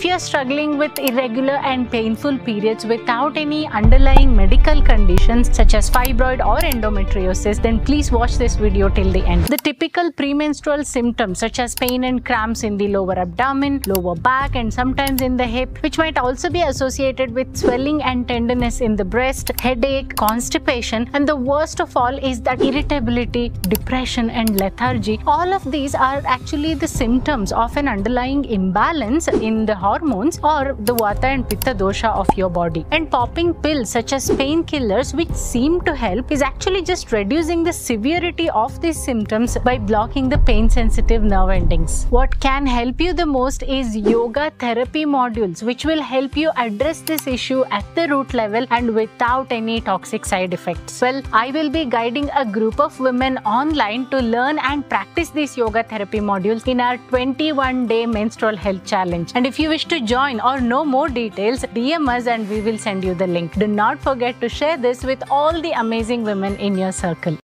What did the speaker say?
If you are struggling with irregular and painful periods without any underlying medical conditions such as fibroid or endometriosis, then please watch this video till the end. The typical premenstrual symptoms such as pain and cramps in the lower abdomen, lower back, and sometimes in the hip, which might also be associated with swelling and tenderness in the breast, headache, constipation, and the worst of all is that irritability, depression, and lethargy. All of these are actually the symptoms of an underlying imbalance in the hormones or the vata and pitta dosha of your body. And popping pills such as painkillers, which seem to help, is actually just reducing the severity of these symptoms by blocking the pain sensitive nerve endings. What can help you the most is yoga therapy modules, which will help you address this issue at the root level and without any toxic side effects. Well, I will be guiding a group of women online to learn and practice these yoga therapy modules in our 21 day menstrual health challenge. And if you wish to join or know more details, DM us and we will send you the link. Do not forget to share this with all the amazing women in your circle.